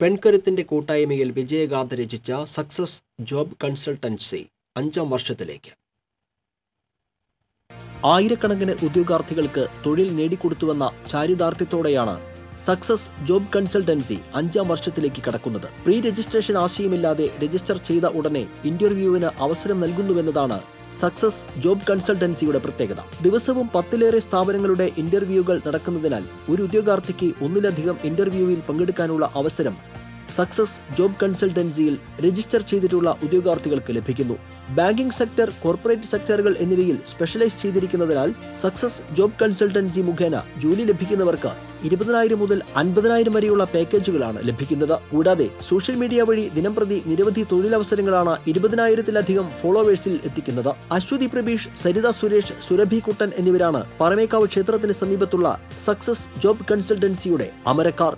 പെൺകരുത്തിന്റെ കൂട്ടായ്മയിൽ വിജയഗാഥ രചിച്ച success job consultancy അഞ്ചാം വർഷത്തിലേക്ക്. ആയിരക്കണക്കിന് ഉദ്യോഗാർത്ഥികൾക്ക് തൊഴിൽ നേടിക്കൊടുത്തുവെന്ന ചാരിതാർത്ഥ്യത്തോടെയാണ് സക്സസ് ജോബ് കൺസൾട്ടൻസി അഞ്ചാം വർഷത്തിലേക്ക് കടക്കുന്നത്. പ്രീ രജിസ്ട്രേഷൻ ആശയമില്ലാതെ രജിസ്റ്റർ ചെയ്ത ഉടനെ ഇന്റർവ്യൂവിന് അവസരം നൽകുന്നുവെന്നതാണ് സക്സസ് ജോബ് കൺസൾട്ടൻസിയുടെ പ്രത്യേകത. ദിവസവും പത്തിലേറെ സ്ഥാപനങ്ങളുടെ ഇന്റർവ്യൂകൾ നടക്കുന്നതിനാൽ ഒരു ഉദ്യോഗാർത്ഥിക്ക് ഒന്നിലധികം ഇന്റർവ്യൂവിൽ പങ്കെടുക്കാനുള്ള അവസരം സക്സസ് ജോബ് കൺസൾട്ടൻസിയിൽ രജിസ്റ്റർ ചെയ്തിട്ടുള്ള ഉദ്യോഗാർത്ഥികൾക്ക് ലഭിക്കുന്നു. ബാങ്കിംഗ് സെക്ടർ കോർപ്പറേറ്റ് സെക്ടറുകൾ എന്നിവയിൽ സ്പെഷ്യലൈസ് ചെയ്തിരിക്കുന്നതിനാൽ സക്സസ് ജോബ് കൺസൾട്ടൻസി മുഖേന ജോലി ലഭിക്കുന്നവർക്ക് ഇരുപതിനായിരം മുതൽ അൻപതിനായിരം വരെയുള്ള പാക്കേജുകളാണ് ലഭിക്കുന്നത്. കൂടാതെ സോഷ്യൽ മീഡിയ വഴി ദിനംപ്രതി നിരവധി തൊഴിലവസരങ്ങളാണ് ഇരുപതിനായിരത്തിലധികം ഫോളോവേഴ്സിൽ എത്തിക്കുന്നത്. അശ്വതി പ്രബീഷ് സരിത സുരേഷ് സുരഭി കുട്ടൻ എന്നിവരാണ് പറമേക്കാവ് ക്ഷേത്രത്തിന് സമീപത്തുള്ള സക്സസ് ജോബ് കൺസൾട്ടൻസിയുടെ അമരക്കാർ.